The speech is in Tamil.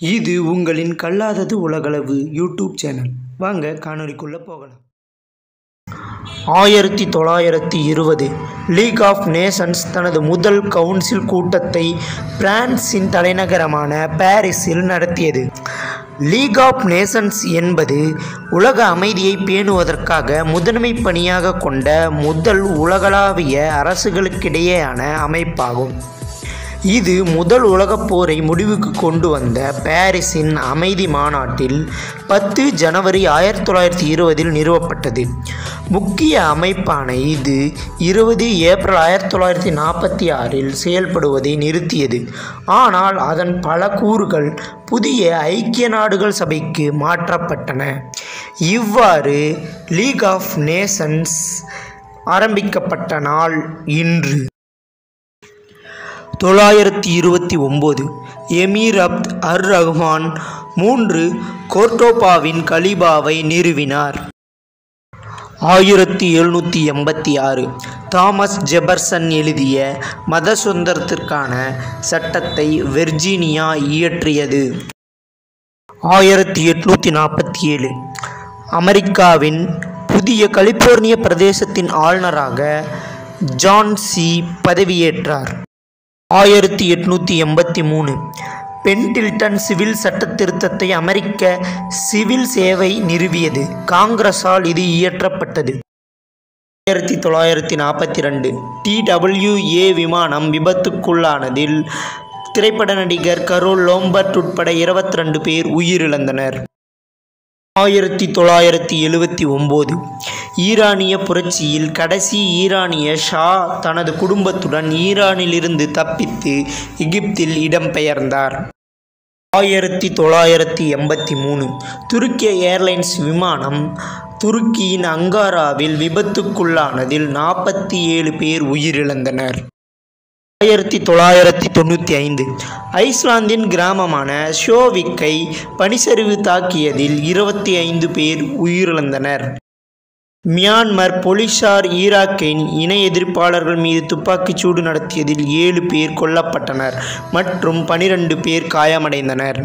இது உங்களின் கல்லாதது உலகளவு யூடியூப் சேனல். வாங்க காணொளிக்குள்ளே போகலாம். ஆயிரத்தி தொள்ளாயிரத்தி இருபது லீக் ஆஃப் நேஷன்ஸ் தனது முதல் கவுன்சில் கூட்டத்தை பிரான்சின் தலைநகரமான பாரிஸில் நடத்தியது. லீக் ஆஃப் நேஷன்ஸ் என்பது உலக அமைதியை பேணுவதற்காக முதன்மை பணியாக கொண்ட முதல் உலகளாவிய அரசுகளுக்கிடையேயான அமைப்பாகும். இது முதல் உலகப் போரை முடிவுக்கு கொண்டு வந்த பாரிஸின் அமைதி மாநாட்டில் பத்து ஜனவரி ஆயிரத்தி தொள்ளாயிரத்தி இருபதில் நிறுவப்பட்டது. முக்கிய அமைப்பான இது இருபது ஏப்ரல் ஆயிரத்தி தொள்ளாயிரத்தி நாற்பத்தி ஆறில் செயல்படுவதை நிறுத்தியது. ஆனால் அதன் பல கூறுகள் புதிய ஐக்கிய நாடுகள் சபைக்கு மாற்றப்பட்டன. இவ்வாறு லீக் ஆஃப் நேஷன்ஸ் ஆரம்பிக்கப்பட்ட நாள் இன்று. தொள்ளாயிரத்தி இருபத்தி ஒம்பது எமீர் அப்த் அர் ரஹ்மான் மூன்று கோர்டோபாவின் கலிபாவை நிறுவினார். ஆயிரத்தி எழுநூற்றி எண்பத்தி ஆறு தாமஸ் ஜெபர்சன் எழுதிய மத சுதந்திரத்திற்கான சட்டத்தை வெர்ஜீனியா இயற்றியது. ஆயிரத்தி எட்நூற்றி நாற்பத்தி ஏழு அமெரிக்காவின் புதிய கலிபோர்னிய பிரதேசத்தின் ஆளுநராக ஜான் சி பதவியேற்றார். ஆயிரத்தி எட்நூற்றி எண்பத்தி மூணு. பென்டில்டன் சிவில் சட்டத்திருத்தத்தை அமெரிக்க சிவில் சேவை நிறுவியது. காங்கிரஸால் இது இயற்றப்பட்டது. ஆயிரத்தி தொள்ளாயிரத்தி நாற்பத்தி ரெண்டு டிடபிள்யூஏ விமானம் விபத்துக்குள்ளானதில் திரைப்பட நடிகர் கரோல் லோம்பர்ட் உட்பட இருபத்தி ரெண்டு பேர் உயிரிழந்தனர். ஆயிரத்தி தொள்ளாயிரத்தி எழுவத்தி ஒம்பது. ஈரானிய புரட்சியில் கடைசி ஈரானிய ஷா தனது குடும்பத்துடன் ஈரானிலிருந்து தப்பித்து எகிப்தில் இடம்பெயர்ந்தார். ஆயிரத்தி தொள்ளாயிரத்தி எண்பத்தி மூணு துருக்கிய ஏர்லைன்ஸ் விமானம் துருக்கியின் அங்காராவில் விபத்துக்குள்ளானதில் நாற்பத்தி ஏழு பேர் உயிரிழந்தனர். ஆயிரத்தி தொள்ளாயிரத்தி தொண்ணூற்றி ஐந்து ஐஸ்லாந்தின் கிராமமான ஷோவிக்கை பனிச்சரிவு தாக்கியதில் இருபத்தி ஐந்து பேர் உயிரிழந்தனர். மியான்மர் போலீசார் ஈராக்கின் இணை எதிர்ப்பாளர்கள் மீது துப்பாக்கிச் சூடு நடத்தியதில் ஏழு பேர் கொல்லப்பட்டனர் மற்றும் பனிரெண்டு பேர் காயமடைந்தனர்.